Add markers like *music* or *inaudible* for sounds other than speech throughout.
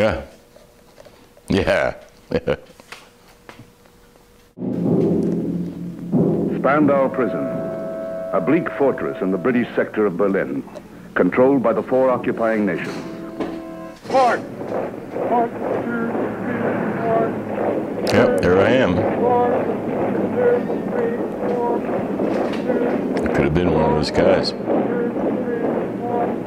Yeah. Yeah. Spandau Prison, a bleak fortress in the British sector of Berlin, controlled by the four occupying nations. One, one, two, three, one. Yep, there I am. One, two, three, one, I could have been one of those guys. two, three, one.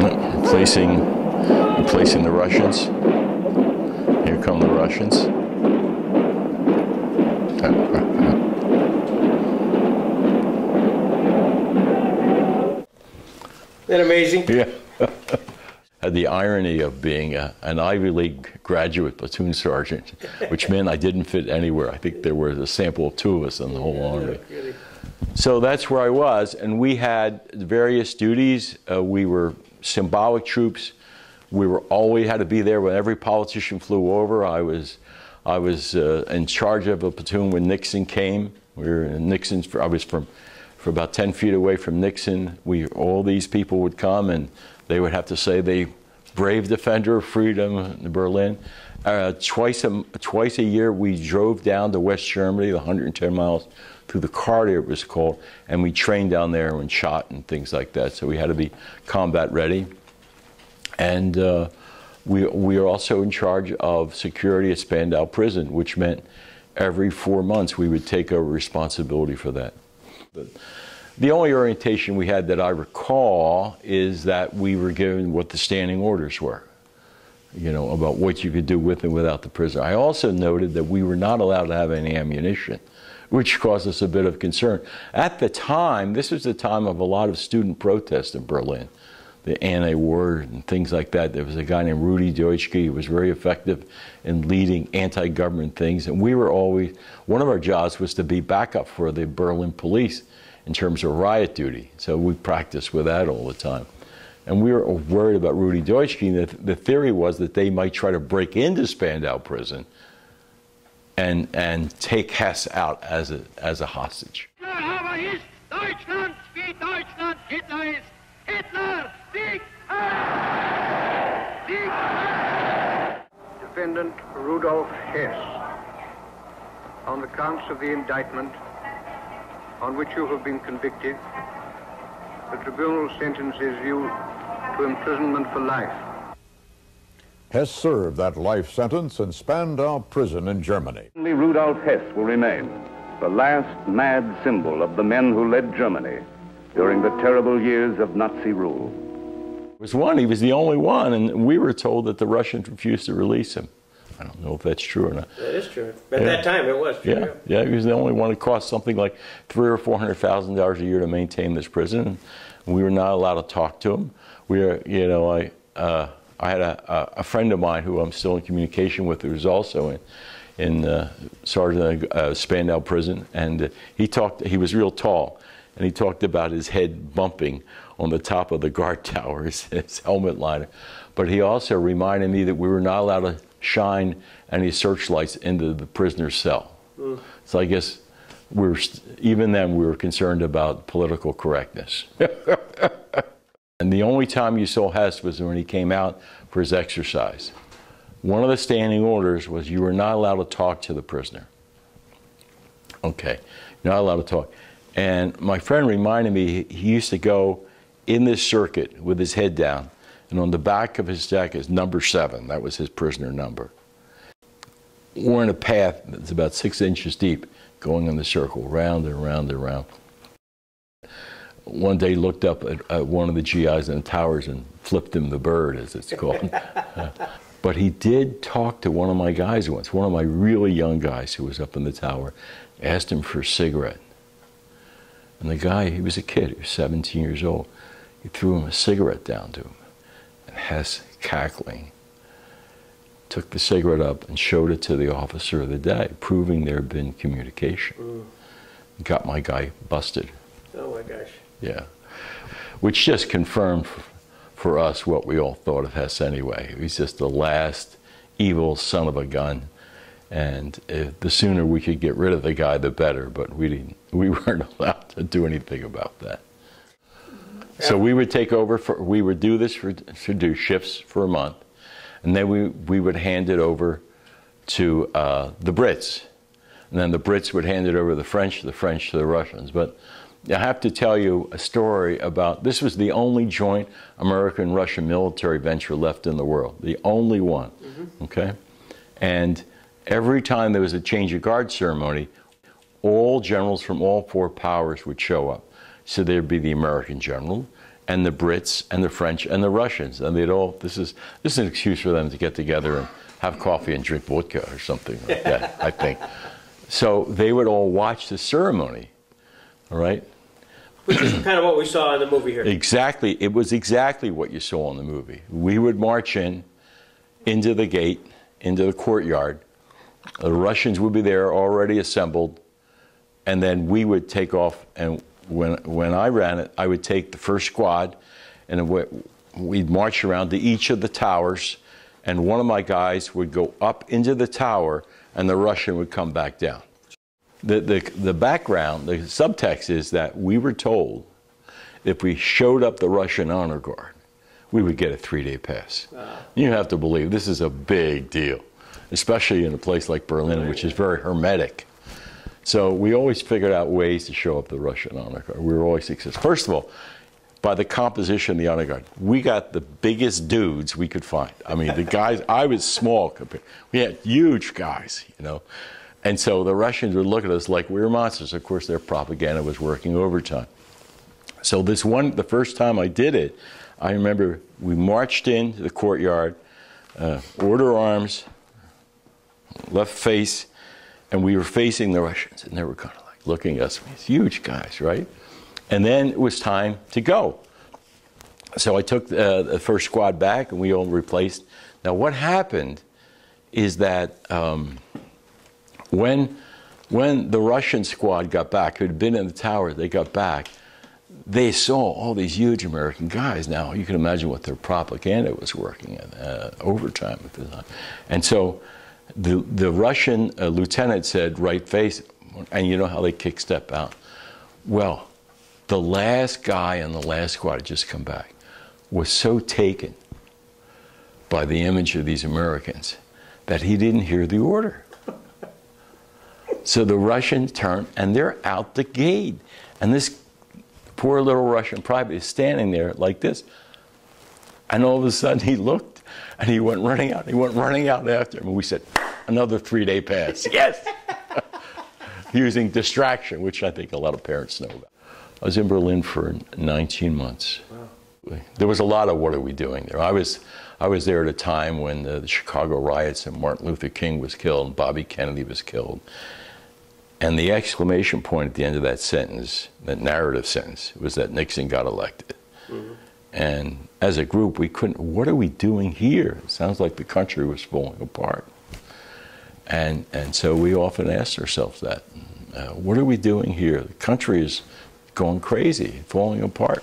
Yep, Replacing, replacing the Russians. Here come the Russians. Isn't that amazing? Yeah. *laughs* Had the irony of being a, an Ivy League graduate platoon sergeant, which meant I didn't fit anywhere. I think there were a sample of two of us in the whole army. Really. So that's where I was, and we had various duties. Uh, we were symbolic troops. We were always had to be there when every politician flew over. I was, I was uh, in charge of a platoon when Nixon came. We were in Nixon's. I was from, for about 10 feet away from Nixon. We all these people would come, and they would have to say they brave defender of freedom in Berlin. Uh, twice a twice a year, we drove down to West Germany, the 110 miles through the corridor, it was called, and we trained down there and shot and things like that. So we had to be combat ready. And uh, we, we are also in charge of security at Spandau Prison, which meant every four months we would take over responsibility for that. But the only orientation we had that I recall is that we were given what the standing orders were, you know, about what you could do with and without the prisoner. I also noted that we were not allowed to have any ammunition, which caused us a bit of concern. At the time, this was the time of a lot of student protests in Berlin, the anti-war and things like that. There was a guy named Rudi Dutschke who was very effective in leading anti-government things, and we were always, one of our jobs was to be backup for the Berlin police in terms of riot duty. So we practiced with that all the time. And we were worried about Rudi Dutschke. The, the theory was that they might try to break into Spandau prison and, and take Hess out as a, as a hostage. Hitler aber Deutschland, wie Deutschland Hitler ist. Hitler, Sieg Heil! Sieg Heil! Defendant Rudolf Hess, on the counts of the indictment on which you have been convicted, the tribunal sentences you to imprisonment for life. Hess served that life sentence in Spandau prison in Germany. Only Rudolf Hess will remain, the last mad symbol of the men who led Germany during the terrible years of Nazi rule. There was one, he was the only one, and we were told that the Russians refused to release him. I don't know if that's true or not. That is true. At Yeah. that time, it was true. Yeah, yeah, he was the only one. It cost something like three or four hundred thousand dollars a year to maintain this prison. We were not allowed to talk to him. We were, you know, I, uh, I had a, a- a friend of mine who I'm still in communication with, who was also in, in uh, Sergeant uh, Spandau prison, and uh, he talked. He was real tall, and he talked about his head bumping on the top of the guard *laughs* tower, his, his helmet liner. But he also reminded me that we were not allowed to shine any searchlights into the prisoner's cell. So I guess we were even then we were concerned about political correctness. *laughs* and the only time you saw Hess was when he came out for his exercise. One of the standing orders was you were not allowed to talk to the prisoner. Okay, not allowed to talk. And my friend reminded me he used to go in this circuit with his head down, and on the back of his jacket is number seven. That was his prisoner number. We're in a path that's about six inches deep, going in the circle, round and round and round. One day, looked up at, at one of the GIs in the towers and flipped him the bird, as it's called. *laughs* But he did talk to one of my guys once, one of my really young guys who was up in the tower, asked him for a cigarette. And the guy, he was a kid, he was 17 years old. He threw him a cigarette down to him. And Hess, cackling, took the cigarette up and showed it to the officer of the day, proving there had been communication. Got my guy busted. Oh my gosh. Yeah. Which just confirmed for us what we all thought of Hess anyway. He's just the last evil son of a gun. And uh, the sooner we could get rid of the guy, the better. But we didn't. We *laughs* weren't allowed to do anything about that. So we would take over for. We would do this for to do shifts for a month, and then we we would hand it over to uh, the Brits, and then the Brits would hand it over to the French, the French to the Russians. But I have to tell you a story about this was the only joint American Russian military venture left in the world, the only one. Okay? And every time there was a change of guard ceremony, all generals from all four powers would show up. So there'd be the American general and the Brits and the French and the Russians. And they'd all this is this is an excuse for them to get together and have coffee and drink vodka or something like that, *laughs* I think. So they would all watch the ceremony. All right? Which is kind of what we saw in the movie here. Exactly. It was exactly what you saw in the movie. We would march in into the gate, into the courtyard. The Russians would be there already assembled, and then we would take off. And when when I ran it, I would take the first squad, and we'd march around to each of the towers, and one of my guys would go up into the tower, and the Russian would come back down. The, the, the background, the subtext is that we were told if we showed up the Russian honor guard, we would get a three day pass. You have to believe this is a big deal, especially in a place like Berlin, which is very hermetic. So we always figured out ways to show up the Russian honor guard. We were always successful. First of all, by the composition of the honor guard, we got the biggest dudes we could find. I mean, the guys, I was small compared. We had huge guys, you know. And so the Russians would look at us like we were monsters. Of course, their propaganda was working overtime. So this one, the first time I did it, I remember we marched into the courtyard, uh, order arms, left face, and we were facing the Russians, and they were kind of like looking at us. These huge guys, right? And then it was time to go. So I took uh, the first squad back, and we all replaced. Now, what happened is that um, when when the Russian squad got back, who'd been in the tower, they got back. They saw all these huge American guys. Now you can imagine what their propaganda was working in uh, overtime at the time, and so the the Russian uh, lieutenant said, "Right face," and you know how they kick step out. Well, the last guy in the last squad had just come back was so taken by the image of these Americans that he didn't hear the order. So the Russians turn and they're out the gate. And this poor little Russian private is standing there like this. And all of a sudden he looked and he went running out. He went running out after him. And we said, another three day pass. *laughs* Yes! *laughs* Using distraction, which I think a lot of parents know about. I was in Berlin for 19 months. Wow. There was a lot of what are we doing there. I was, I was there at a time when the, the Chicago riots and Martin Luther King was killed and Bobby Kennedy was killed. And the exclamation point at the end of that sentence, that narrative sentence, was that Nixon got elected. Mm-hmm. And as a group, we couldn't, what are we doing here? It sounds like the country was falling apart. And, and so we often ask ourselves that uh, what are we doing here? The country is going crazy, falling apart.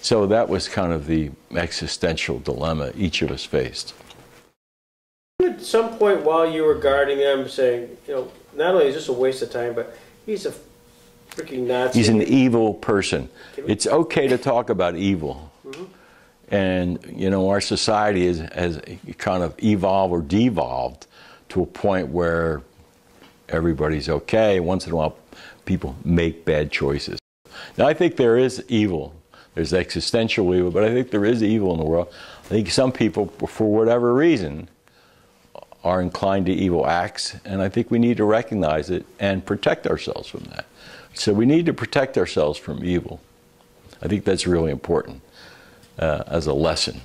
So that was kind of the existential dilemma each of us faced. At some point while you were guarding them, saying, you know, not only is this a waste of time, but he's a freaking Nazi. He's an evil person. It's okay to talk about evil. And, you know, our society is, has kind of evolved or devolved to a point where everybody's okay. Once in a while, people make bad choices. Now, I think there is evil. There's existential evil, but I think there is evil in the world. I think some people, for whatever reason, are inclined to evil acts, and I think we need to recognize it and protect ourselves from that. So we need to protect ourselves from evil. I think that's really important uh, as a lesson.